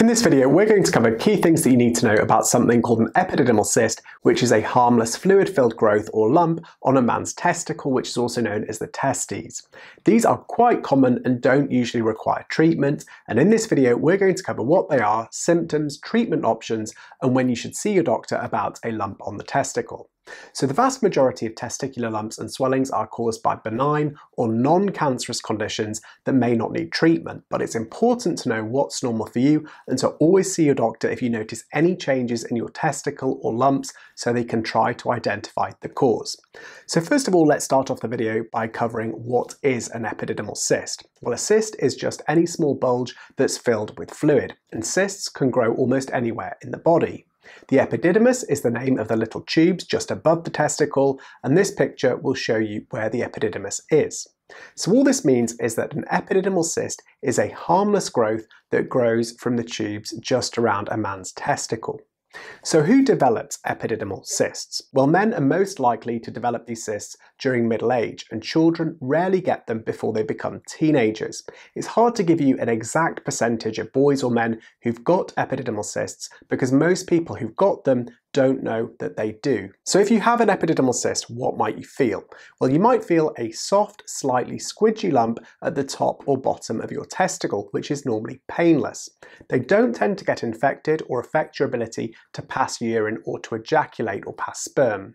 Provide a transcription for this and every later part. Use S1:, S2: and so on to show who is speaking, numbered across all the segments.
S1: In this video, we're going to cover key things that you need to know about something called an epididymal cyst, which is a harmless fluid-filled growth or lump on a man's testicle, which is also known as the testes. These are quite common and don't usually require treatment, and in this video, we're going to cover what they are, symptoms, treatment options, and when you should see your doctor about a lump on the testicle. So the vast majority of testicular lumps and swellings are caused by benign or non-cancerous conditions that may not need treatment, but it's important to know what's normal for you and to always see your doctor if you notice any changes in your testicle or lumps so they can try to identify the cause. So first of all, let's start off the video by covering what is an epididymal cyst. Well, a cyst is just any small bulge that's filled with fluid, and cysts can grow almost anywhere in the body. The epididymis is the name of the little tubes just above the testicle, and this picture will show you where the epididymis is. So all this means is that an epididymal cyst is a harmless growth that grows from the tubes just around a man's testicle. So who develops epididymal cysts? Well, men are most likely to develop these cysts during middle age, and children rarely get them before they become teenagers. It's hard to give you an exact percentage of boys or men who've got epididymal cysts because most people who've got them don't know that they do. So if you have an epididymal cyst, what might you feel? Well, you might feel a soft, slightly squidgy lump at the top or bottom of your testicle, which is normally painless. They don't tend to get infected or affect your ability to pass urine or to ejaculate or pass sperm.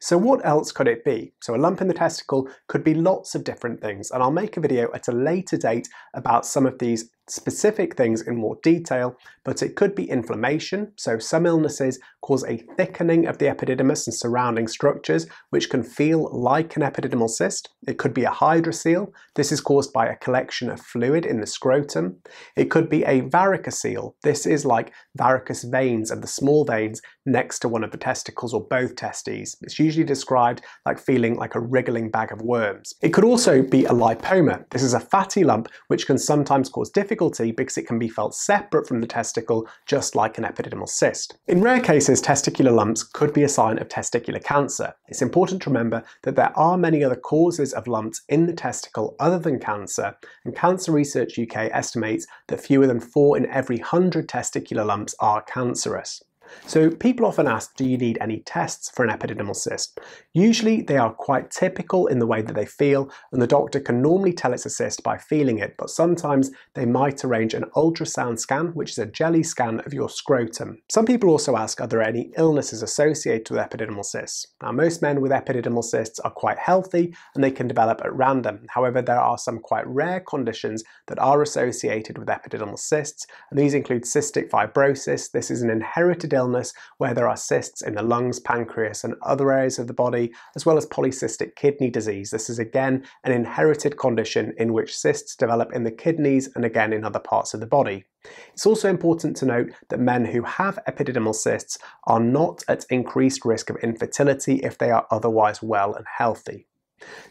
S1: So what else could it be? So a lump in the testicle could be lots of different things and I'll make a video at a later date about some of these specific things in more detail, but it could be inflammation. So some illnesses cause a thickening of the epididymis and surrounding structures, which can feel like an epididymal cyst. It could be a hydrocele. This is caused by a collection of fluid in the scrotum. It could be a varicocele. This is like varicose veins of the small veins next to one of the testicles or both testes. It's usually described like feeling like a wriggling bag of worms. It could also be a lipoma. This is a fatty lump which can sometimes cause difficulty difficulty because it can be felt separate from the testicle, just like an epididymal cyst. In rare cases, testicular lumps could be a sign of testicular cancer. It's important to remember that there are many other causes of lumps in the testicle other than cancer, and Cancer Research UK estimates that fewer than 4 in every 100 testicular lumps are cancerous. So people often ask, do you need any tests for an epididymal cyst? Usually they are quite typical in the way that they feel and the doctor can normally tell it's a cyst by feeling it, but sometimes they might arrange an ultrasound scan, which is a jelly scan of your scrotum. Some people also ask, are there any illnesses associated with epididymal cysts? Now most men with epididymal cysts are quite healthy and they can develop at random. However, there are some quite rare conditions that are associated with epididymal cysts, and these include cystic fibrosis. This is an inherited illness where there are cysts in the lungs, pancreas, and other areas of the body, as well as polycystic kidney disease. This is again an inherited condition in which cysts develop in the kidneys and again in other parts of the body. It's also important to note that men who have epididymal cysts are not at increased risk of infertility if they are otherwise well and healthy.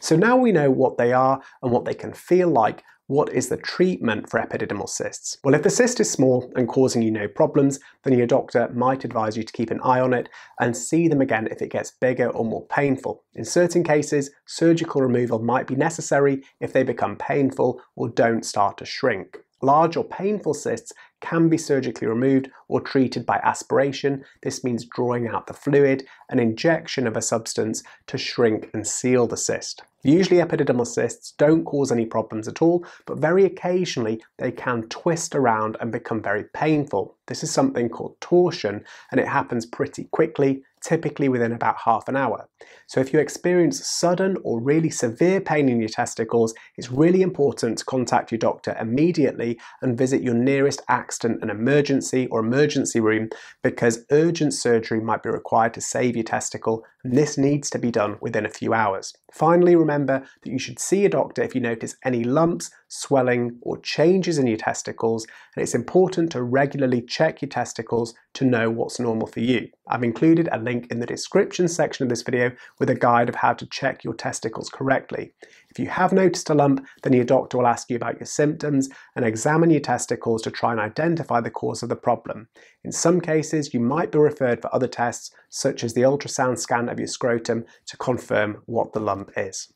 S1: So now we know what they are and what they can feel like, what is the treatment for epididymal cysts? Well, if the cyst is small and causing you no problems, then your doctor might advise you to keep an eye on it and see them again if it gets bigger or more painful. In certain cases, surgical removal might be necessary if they become painful or don't start to shrink. Large or painful cysts can be surgically removed or treated by aspiration. This means drawing out the fluid, an injection of a substance to shrink and seal the cyst. Usually epididymal cysts don't cause any problems at all, but very occasionally they can twist around and become very painful. This is something called torsion and it happens pretty quickly, typically within about half an hour. So if you experience sudden or really severe pain in your testicles, it's really important to contact your doctor immediately and visit your nearest accident and emergency or emergency room because urgent surgery might be required to save your testicle and this needs to be done within a few hours. Finally, remember that you should see a doctor if you notice any lumps, swelling, or changes in your testicles, and it's important to regularly check your testicles to know what's normal for you. I've included a link in the description section of this video with a guide of how to check your testicles correctly. If you have noticed a lump, then your doctor will ask you about your symptoms and examine your testicles to try and identify the cause of the problem. In some cases, you might be referred for other tests, such as the ultrasound scan of your scrotum, to confirm what the lump is.